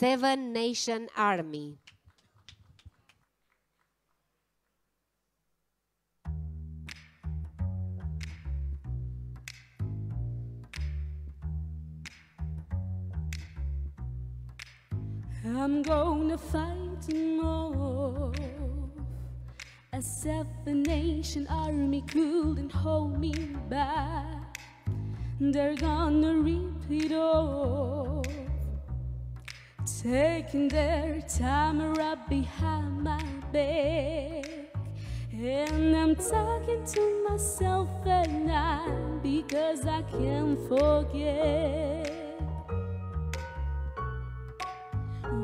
Seven Nation Army. I'm gonna fight them. A seven nation army couldn't hold me back. They're gonna rip it off. Taking their time right behind my back. And I'm talking to myself at night because I can't forget.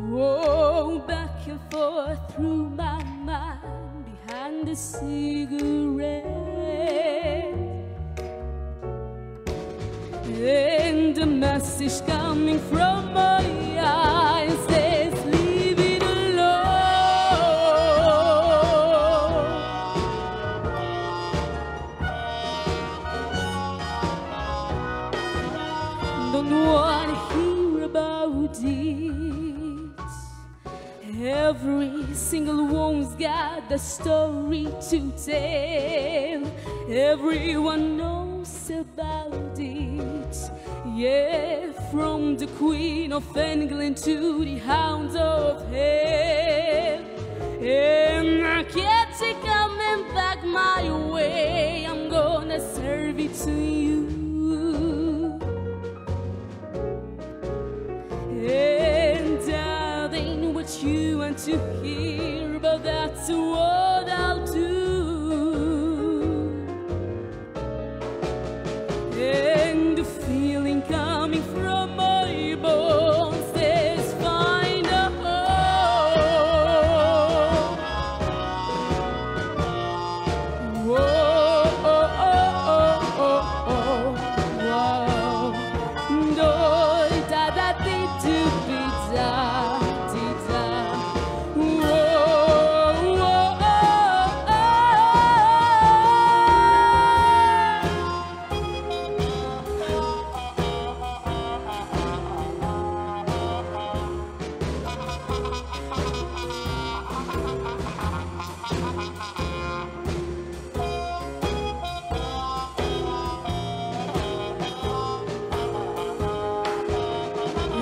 Whoa, back and forth through my mind behind the cigarette. And the message coming from my eyes Don't wanna hear about it. Every single one's got a story to tell. Everyone knows about it. Yeah, from the Queen of England to the Hounds of Hell. And I can't take coming back my way. I'm gonna serve it to you.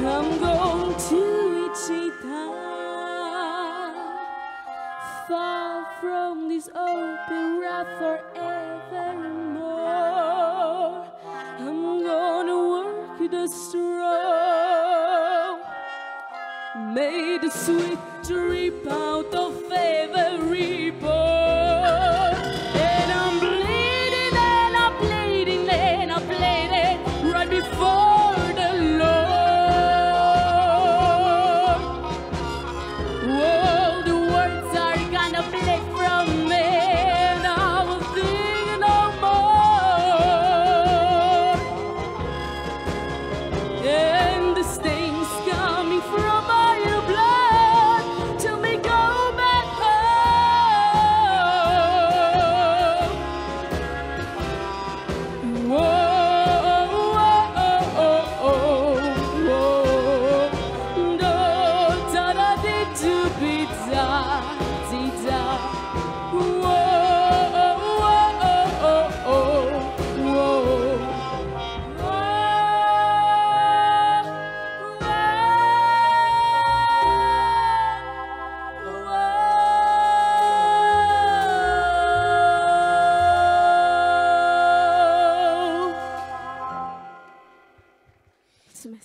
I'm going to Wichita, far from this opera forevermore. I'm gonna work the strong, made the sweet drip out of every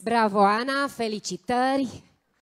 Bravo, Ana, felicitări!